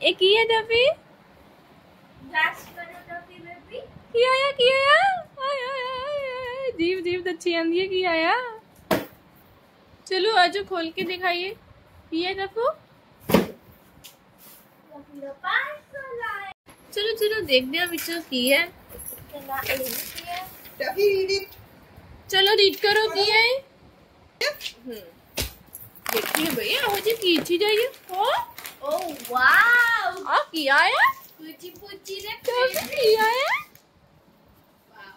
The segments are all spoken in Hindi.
एक ये डबी किया या किया या? आय आय आय जीव जीव तो अच्छी अंधी किया आया चलो आज खोल के दिखाइए। ये देखो चलो चलो देखते हैं विचो की है। चलो रीड करो की है। हम्म, देखिए भैया मुझे की चीज़ है? ये ਦੇਖੀਏ ਭਈਆ ਉਹ ਜੀ ਕੀ ਚੀਜ਼ ਹੈ ਇਹ ਉਹ Oh wow! ਆ ਕੀ ਆਇਆ Puchi puchi the ਟਫੀ ਕੀ ਆਇਆ Wow.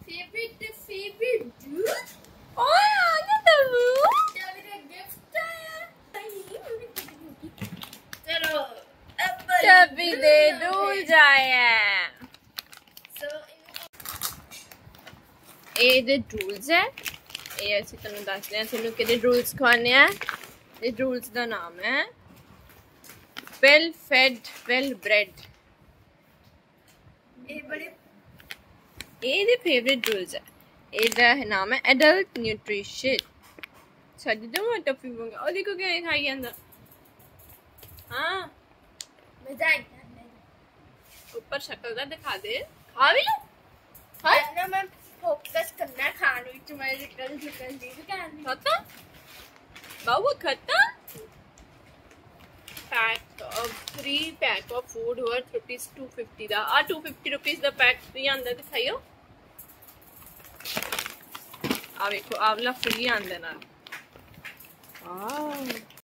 Favorite the favorite dude? ਓਏ ਆ ਗਿਆ ਤਬੂ Tell me the gift Chalo. Apple. ਟਫੀ ਦੇ ਡੂਲ ਜਾਇਆ So ਇਹ ਦੇ ਰੂਲਸ ਹੈ ਇਹ ਅਸੀਂ ਤੁਹਾਨੂੰ ਦੱਸਦੇ ਹਾਂ ਤੁਹਾਨੂੰ ਕਿਹੜੇ ਰੂਲਸ ਖਵਾਣੇ ਆ ਇਹ ਰੂਲਸ ਦਾ ਨਾਮ ਹੈ ਵੈਲ ਫੈਡ ਵੈਲ ਬ੍ਰੈਡ ਇਹ ਬੜੇ ਇਹ ਇਹਦੇ ਫੇਵਰਿਟ ਰੂਲਸ ਹੈ ਇਹਦਾ ਨਾਮ ਹੈ ਐਡਲਟ ਨਿਊਟ੍ਰੀਸ਼ਨ ਸਾਡੀ ਤਾਂ ਮੋਟਾ ਪੀਵਾਂਗਾ ਉਹ ਦੇਖੋ ਕਿਵੇਂ ਖਾਈ ਜਾਂਦਾ ਹਾਂ ਮਜ਼ਾ ਆਇਆ ਉੱਪਰ ਸ਼ਕਲ ਦਾ ਦਿਖਾ ਦੇ ਖਾ ਵੀ ਲਓ ਹਾਂ ਨਾ ਮੈਂ ਫੋਕਸ ਕਰਨਾ ਖਾਣ ਵਿੱਚ ਮੈਂ ਨਿਕਲ ਚੁੱਕਾ ਜੀ ਦੁਕਾਨ खाता बाबू खाता pack of three pack of food worth rupees 250 ਦਾ ਆ 250 rupees ਦਾ ਪੈਕ ਫ੍ਰੀ ਆਂਦਾ ਦਿਖਾਈਓ ਆ ਵੇਖੋ ਆਵਲਾ ਫ੍ਰੀ ਆਂਦਾ ਨਾਲ ਵਾਓ